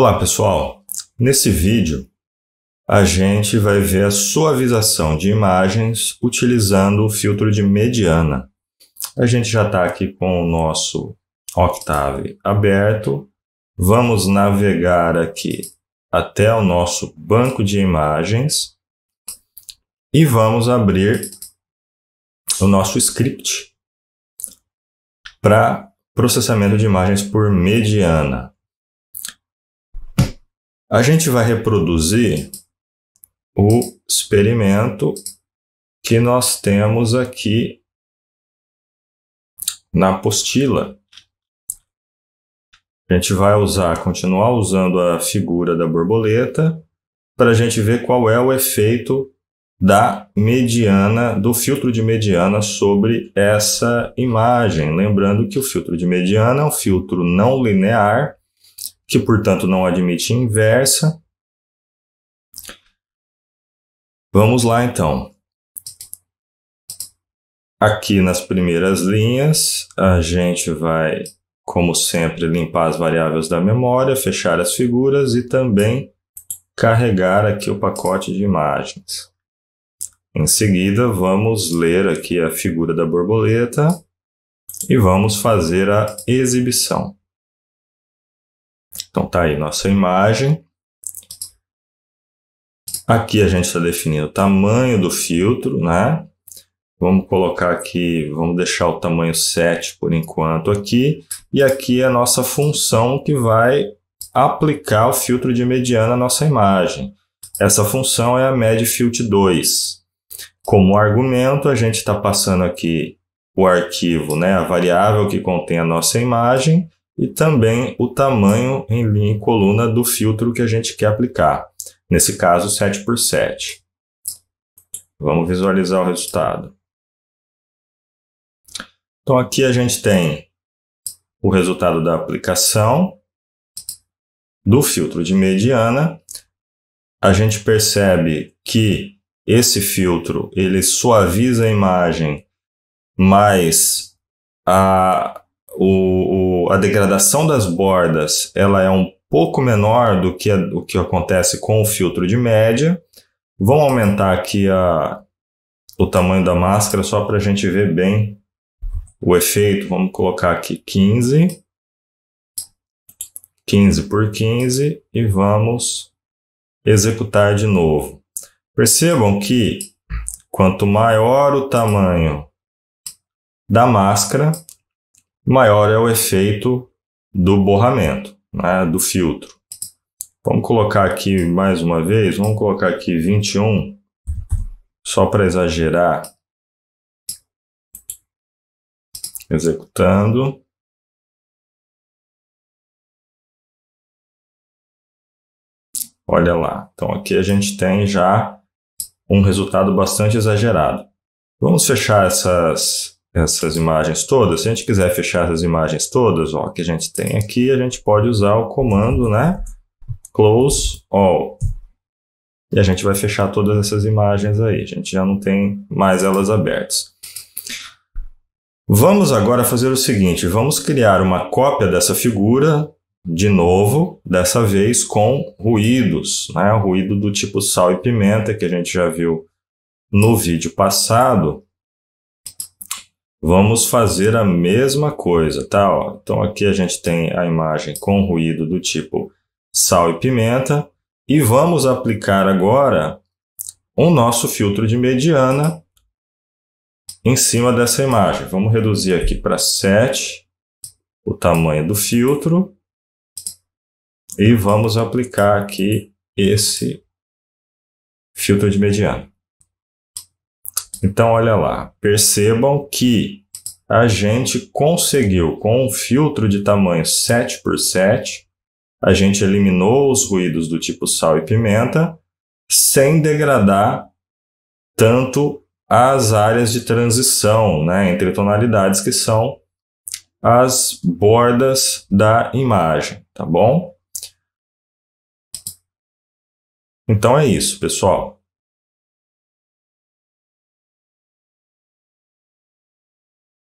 Olá pessoal, nesse vídeo a gente vai ver a suavização de imagens utilizando o filtro de mediana. A gente já está aqui com o nosso Octave aberto, vamos navegar aqui até o nosso banco de imagens e vamos abrir o nosso script para processamento de imagens por mediana. A gente vai reproduzir o experimento que nós temos aqui na apostila. A gente vai usar, continuar usando a figura da borboleta para a gente ver qual é o efeito da mediana, do filtro de mediana sobre essa imagem. Lembrando que o filtro de mediana é um filtro não linear, que portanto não admite inversa. Vamos lá então. Aqui nas primeiras linhas, a gente vai, como sempre, limpar as variáveis da memória, fechar as figuras e também carregar aqui o pacote de imagens. Em seguida, vamos ler aqui a figura da borboleta e vamos fazer a exibição. Então tá aí nossa imagem. Aqui a gente está definindo o tamanho do filtro, né? Vamos colocar aqui, vamos deixar o tamanho 7 por enquanto aqui. E aqui é a nossa função que vai aplicar o filtro de mediana à nossa imagem. Essa função é a medFilt2. Como argumento, a gente está passando aqui o arquivo, né, a variável que contém a nossa imagem e também o tamanho em linha e coluna do filtro que a gente quer aplicar. Nesse caso, 7 por 7. Vamos visualizar o resultado. Então aqui a gente tem o resultado da aplicação do filtro de mediana. A gente percebe que esse filtro ele suaviza a imagem, mas a, o, o, a degradação das bordas ela é um pouco menor do que a, o que acontece com o filtro de média. Vamos aumentar aqui a, o tamanho da máscara só para a gente ver bem o efeito. Vamos colocar aqui 15. 15 por 15 e vamos executar de novo. Percebam que quanto maior o tamanho da máscara, maior é o efeito do borramento, né, do filtro. Vamos colocar aqui mais uma vez, vamos colocar aqui 21, só para exagerar. Executando. Olha lá. Então aqui a gente tem já um resultado bastante exagerado. Vamos fechar essas, essas imagens todas. Se a gente quiser fechar essas imagens todas, ó, que a gente tem aqui, a gente pode usar o comando, né? Close all. E a gente vai fechar todas essas imagens aí. A gente já não tem mais elas abertas. Vamos agora fazer o seguinte, vamos criar uma cópia dessa figura de novo, dessa vez com ruídos, né? O ruído do tipo sal e pimenta que a gente já viu no vídeo passado. Vamos fazer a mesma coisa, tá? Ó, então aqui a gente tem a imagem com ruído do tipo sal e pimenta e vamos aplicar agora o nosso filtro de mediana em cima dessa imagem. Vamos reduzir aqui para 7 o tamanho do filtro e vamos aplicar aqui esse filtro de mediano. Então, olha lá, percebam que a gente conseguiu, com um filtro de tamanho 7 por 7, a gente eliminou os ruídos do tipo sal e pimenta, sem degradar tanto as áreas de transição né, entre tonalidades, que são as bordas da imagem, tá bom? Então é isso, pessoal.